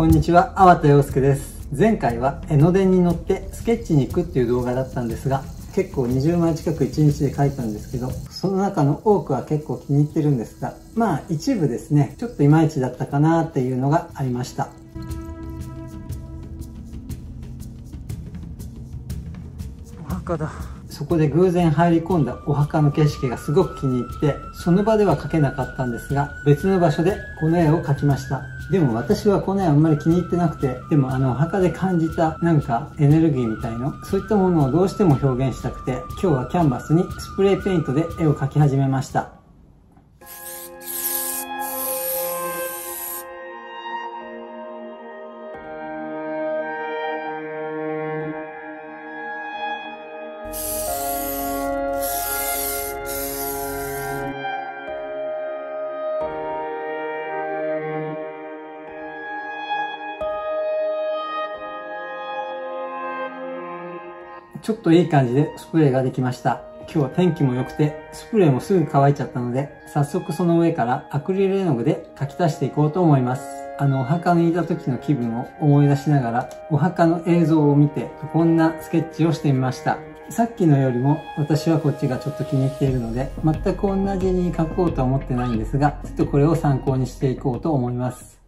こんにちは、粟田洋介です。前回は江ノ電に乗ってスケッチに行くっていう動画だったんですが、結構20枚近く1日で書いたんですけど、その中の多くは結構気に入ってるんですが、まあ一部ですね、ちょっといまいちだったかなっていうのがありました。お墓だ。そこで偶然入り込んだお墓の景色がすごく気に入って、その場では描けなかったんですが、別の場所でこの絵を描きました。でも私はこの絵あんまり気に入ってなくて、でもあのお墓で感じたなんかエネルギーみたいの、そういったものをどうしても表現したくて、今日はキャンバスにスプレーペイントで絵を描き始めました。ちょっといい感じでスプレーができました。今日は天気も良くて、スプレーもすぐ乾いちゃったので、早速その上からアクリル絵の具で描き足していこうと思います。あの、お墓にいた時の気分を思い出しながら、お墓の映像を見て、こんなスケッチをしてみました。さっきのよりも私はこっちがちょっと気に入っているので、全く同じに描こうとは思ってないんですが、ちょっとこれを参考にしていこうと思います。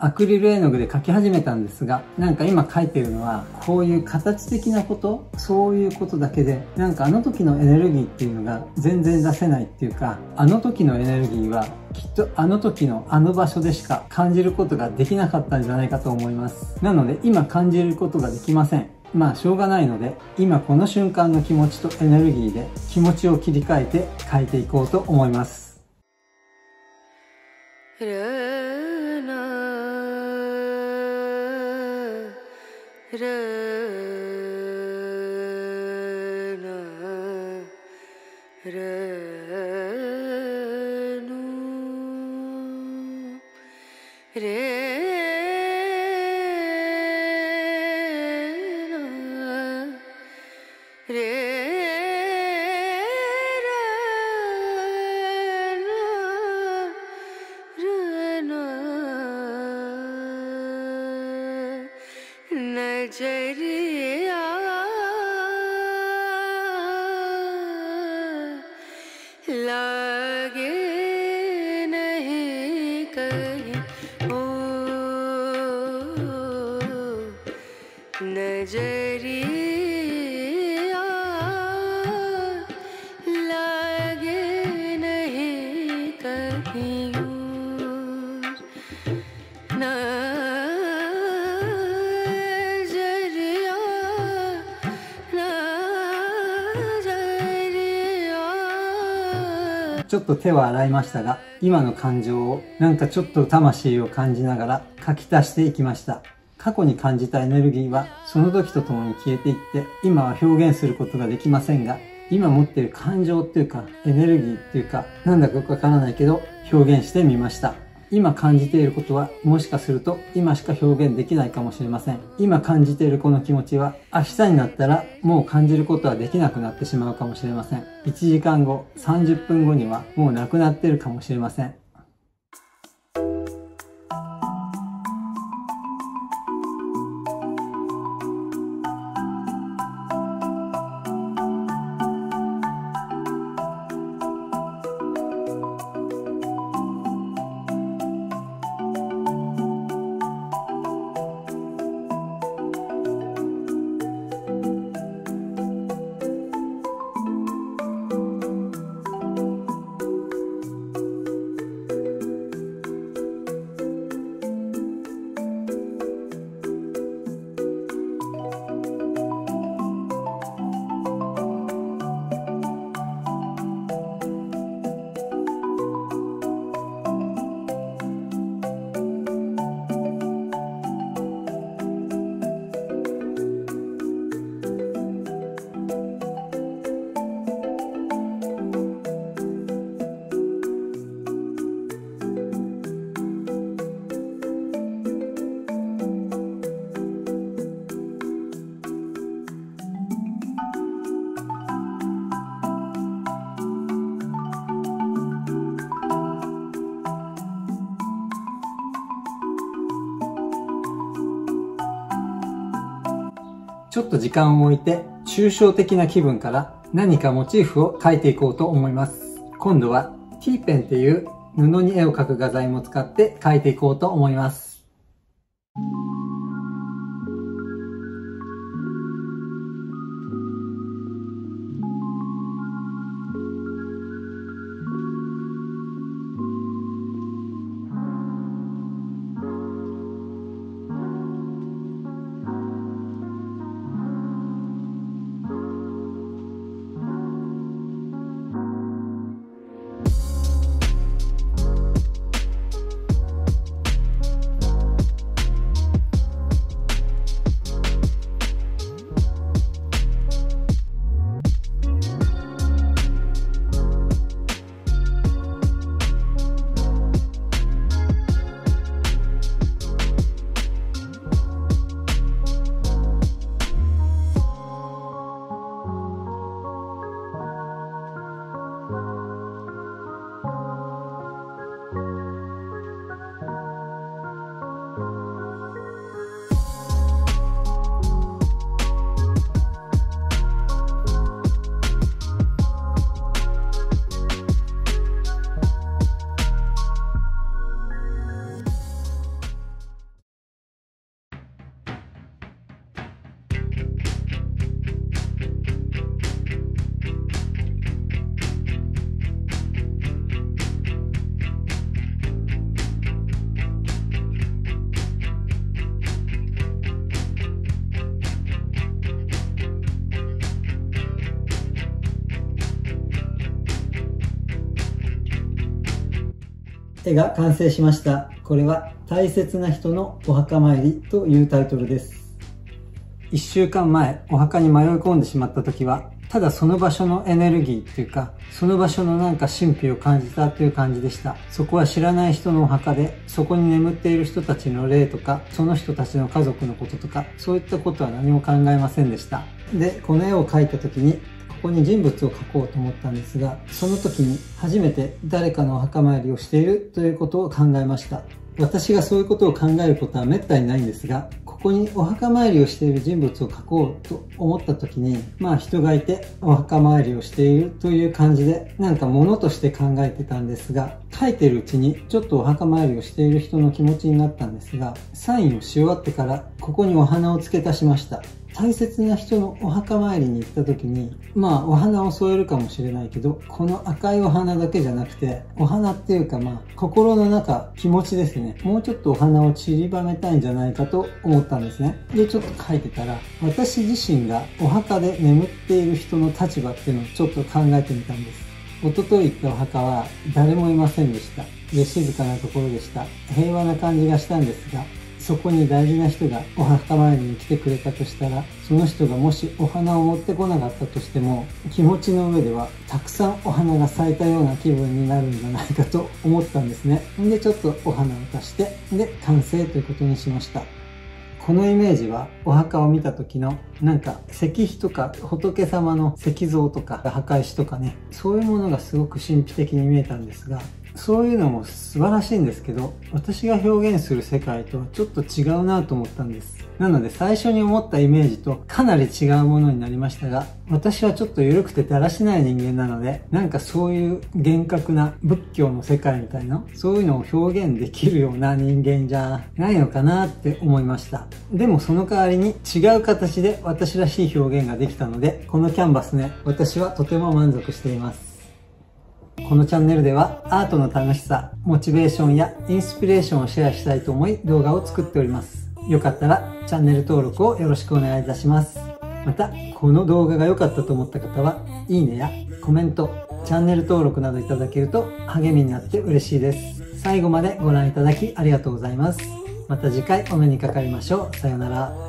アクリル絵の具で描き始めたんですが、なんか今描いてるのは、こういう形的なこと、そういうことだけで、なんかあの時のエネルギーっていうのが全然出せないっていうか、あの時のエネルギーはきっとあの時のあの場所でしか感じることができなかったんじゃないかと思います。なので今感じることができません。まあしょうがないので、今この瞬間の気持ちとエネルギーで気持ちを切り替えて描いていこうと思います。re ちょっと手は洗いましたが、今の感情を、なんかちょっと魂を感じながら書き足していきました。過去に感じたエネルギーは、その時とともに消えていって、今は表現することができませんが、今持っている感情っていうか、エネルギーっていうか、なんだかよくわからないけど、表現してみました。今感じていることはもしかすると今しか表現できないかもしれません。今感じているこの気持ちは明日になったらもう感じることはできなくなってしまうかもしれません。1時間後、30分後にはもうなくなっているかもしれません。ちょっと時間を置いて、抽象的な気分から何かモチーフを描いていこうと思います。今度は T ペンっていう布に絵を描く画材も使って描いていこうと思います。絵が完成しました。これは大切な人のお墓参りというタイトルです。一週間前、お墓に迷い込んでしまった時は、ただその場所のエネルギーっていうか、その場所のなんか神秘を感じたという感じでした。そこは知らない人のお墓で、そこに眠っている人たちの霊とか、その人たちの家族のこととか、そういったことは何も考えませんでした。で、この絵を描いた時に、ここに人物を描こうと思ったんですが、その時に初めて誰かのお墓参りをしているということを考えました。私がそういうことを考えることは滅多にないんですが、ここにお墓参りをしている人物を描こうと思った時に、まあ人がいてお墓参りをしているという感じで、なんか物として考えてたんですが、描いてるうちにちょっとお墓参りをしている人の気持ちになったんですが、サインをし終わってからここにお花を付け足しました。大切な人のお墓参りに行った時に、まあお花を添えるかもしれないけど、この赤いお花だけじゃなくて、お花っていうかまあ心の中、気持ちですね。もうちょっとお花を散りばめたいんじゃないかと思ったんですね。で、ちょっと書いてたら、私自身がお墓で眠っている人の立場っていうのをちょっと考えてみたんです。一昨日行ったお墓は誰もいませんでした。で、静かなところでした。平和な感じがしたんですが、そこに大事な人がお墓参りに来てくれたとしたら、その人がもしお花を持ってこなかったとしても、気持ちの上ではたくさんお花が咲いたような気分になるんじゃないかと思ったんですね。で、ちょっとお花を足して、で、完成ということにしました。このイメージはお墓を見た時のなんか石碑とか仏様の石像とか墓石とかねそういうものがすごく神秘的に見えたんですがそういうのも素晴らしいんですけど、私が表現する世界とはちょっと違うなと思ったんです。なので最初に思ったイメージとかなり違うものになりましたが、私はちょっと緩くてだらしない人間なので、なんかそういう厳格な仏教の世界みたいな、そういうのを表現できるような人間じゃないのかなって思いました。でもその代わりに違う形で私らしい表現ができたので、このキャンバスね、私はとても満足しています。このチャンネルではアートの楽しさ、モチベーションやインスピレーションをシェアしたいと思い動画を作っております。よかったらチャンネル登録をよろしくお願いいたします。また、この動画が良かったと思った方は、いいねやコメント、チャンネル登録などいただけると励みになって嬉しいです。最後までご覧いただきありがとうございます。また次回お目にかかりましょう。さようなら。